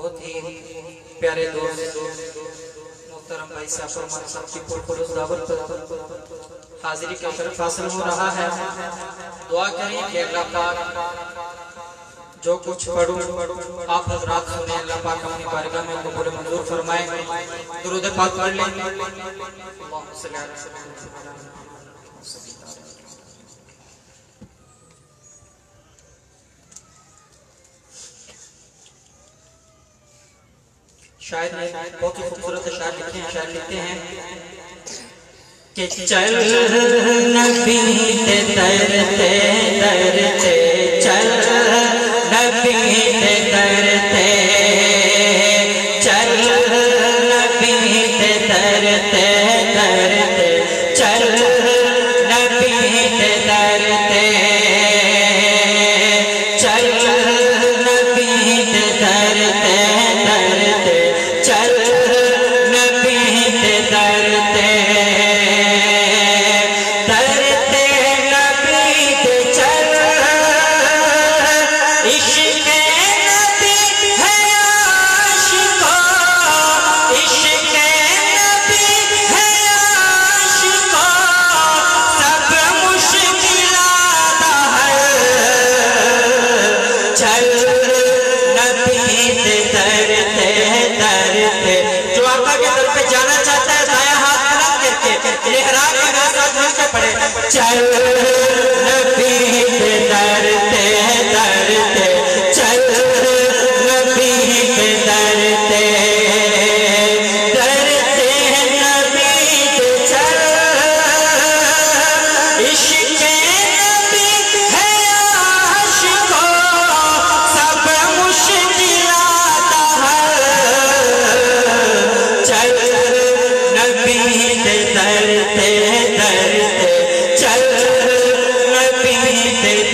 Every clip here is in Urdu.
بہت ہی پیارے دوست، محترم بھائی صاحب اور ہمارے ساتھ کی پھول پھولوس دعوت پر حاضری کا شرف حاصل ہو رہا ہے۔ دعا کریں کہ اللہ پاک جو کچھ پڑھوں، آپ حضرات سنیں، اللہ پاک اپنی بارگاہ میں قبول منظور فرمائیں درود پاک پڑھ لیں۔ اللہم صلی اللہ علیہ وسلم شاید بہت ہی خوبصورت شاعر لکھے ہیں شاعر لکھتے ہیں۔ کہ چل نبی تیرتے درتے درتے چل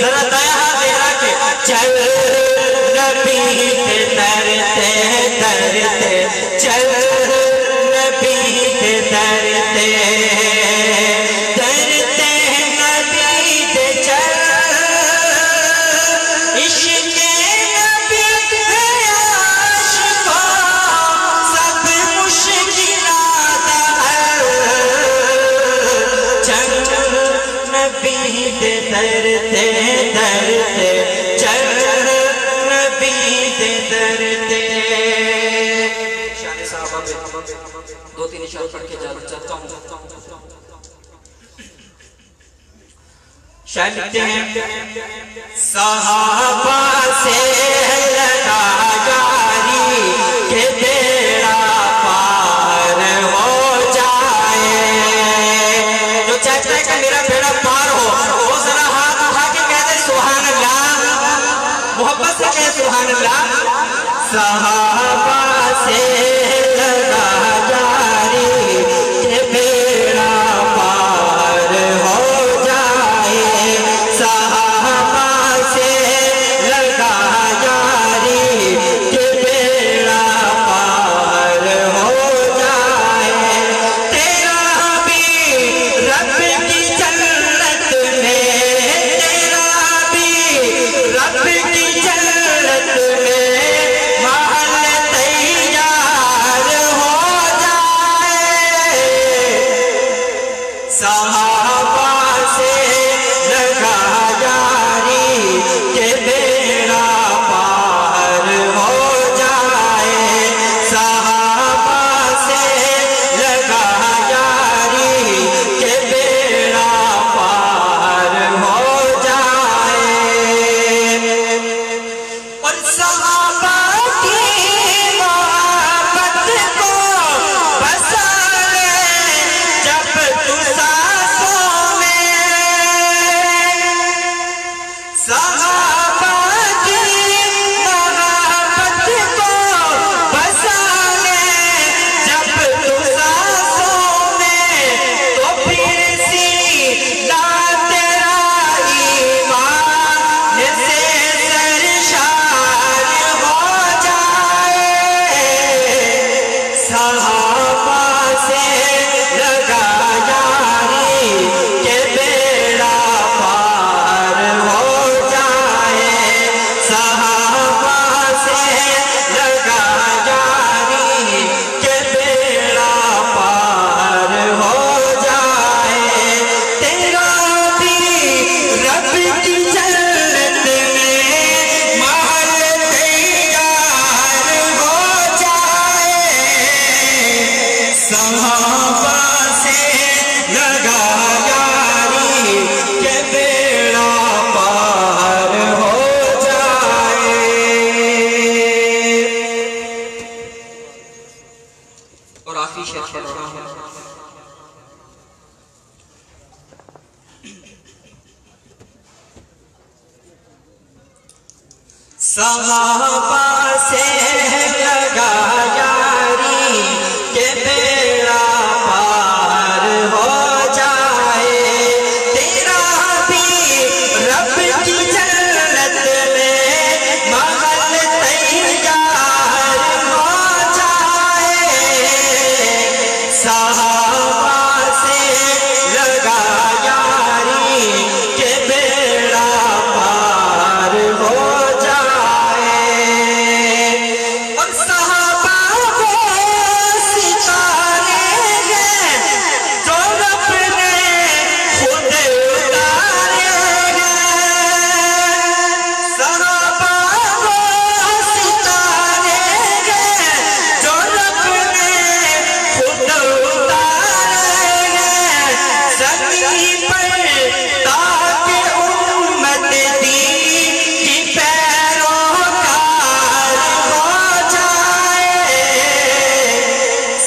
ذرا دیا کے۔ چل نبی تے درتے درتے چل نبی تے درتے۔ صحابہ دو تین اشار پڑھ کے جانا چاہتا ہوں۔ شاید ہیں، صحابہ سے لگا جاری کہ بیڑا پار ہو جائے۔ جو چاہتا ہے کہ میرا بیڑا پار ہو، وہ ذرا ہاتھ اٹھا کے کہہ دے، سبحان اللہ۔ محبت سے کہے سبحان اللہ۔ صحابہ سے صحابہ Sahara.